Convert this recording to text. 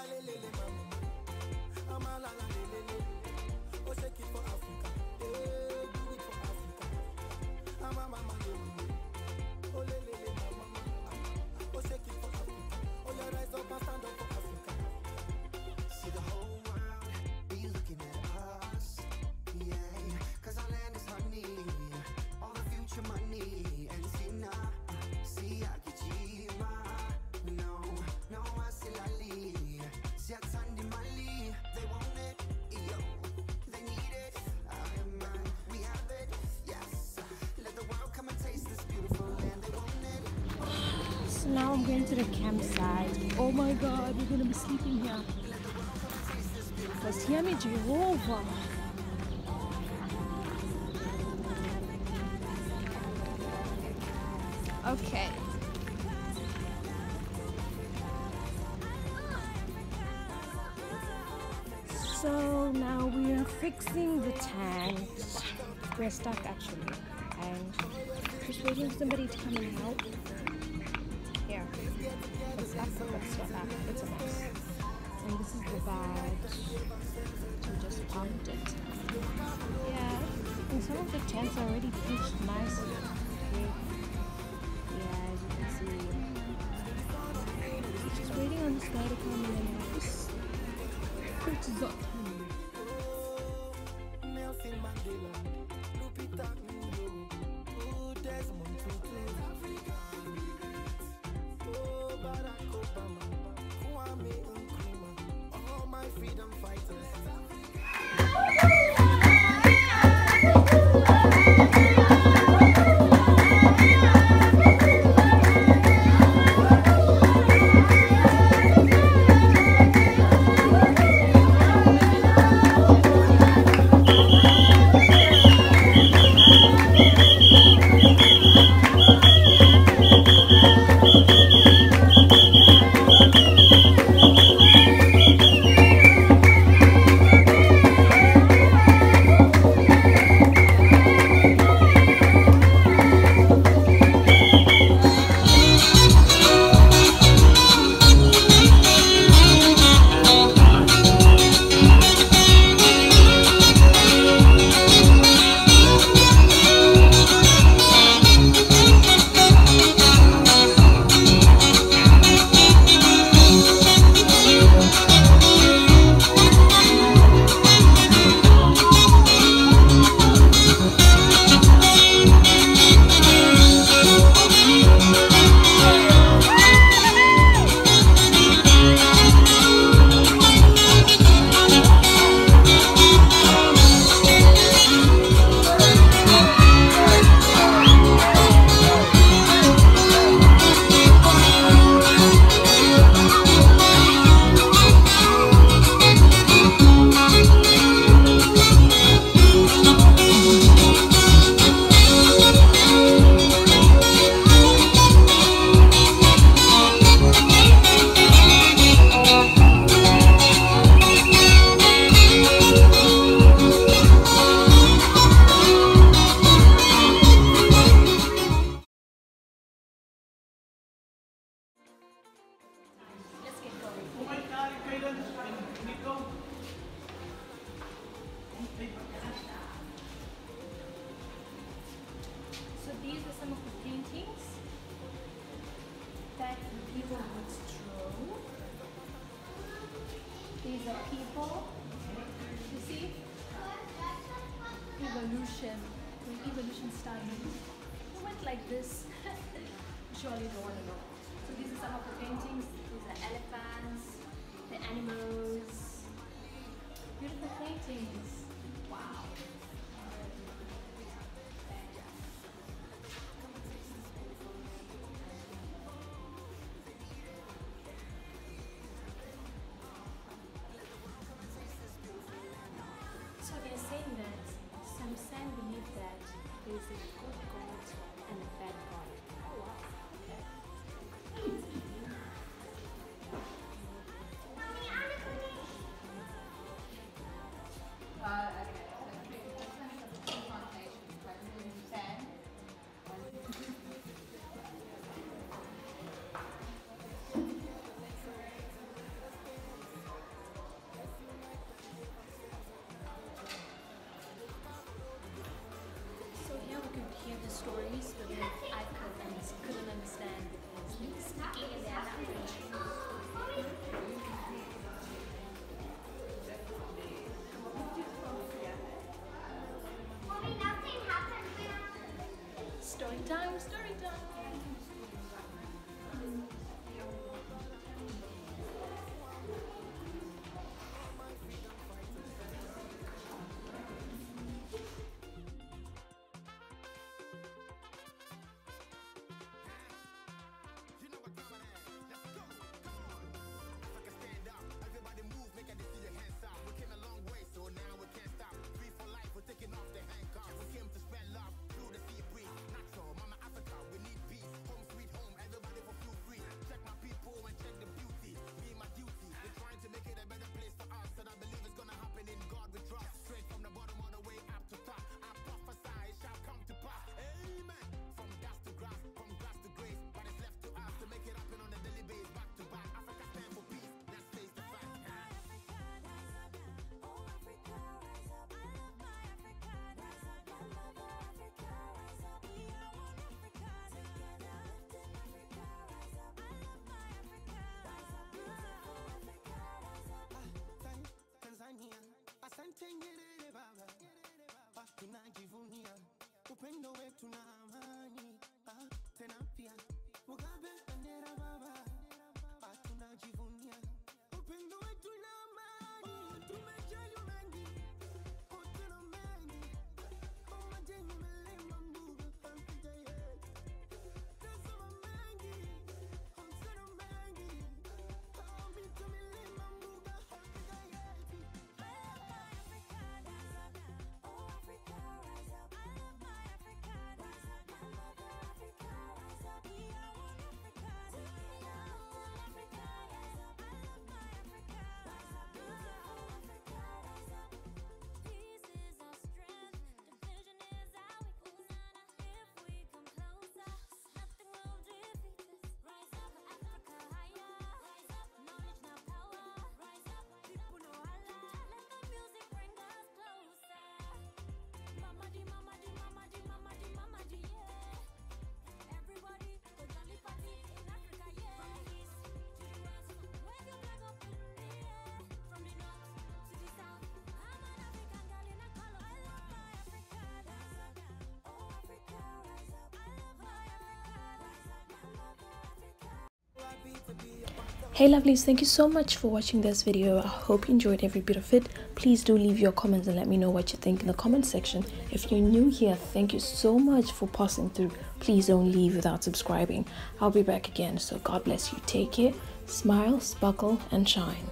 Alelele mama, amalala now I'm going to the campsite. Oh my god, we're gonna be sleeping here. Because hear me, Jehovah. Okay. So now we are fixing the tent. We're stuck actually. And just waiting for somebody to come and help. It's not not that. It's a mess. And this is the badge. We just pumped it. Yeah. And some of the tents are already pitched nicely. Yeah, as you can see. We're just waiting on this guy to come in and help us. It's up. Freedom fighters. So these are some of the paintings that people would draw. These are people. You see? Evolution. Evolution started. It went like this. Surely want to know. So these are some of the paintings. These are elephants, the animals. Beautiful paintings. Wow. window Hey lovelies, thank you so much for watching this video. I hope you enjoyed every bit of it. Please do leave your comments and let me know what you think in the comment section. If you're new here, thank you so much for passing through. Please don't leave without subscribing. I'll be back again, so God bless you. Take care, smile, sparkle, and shine.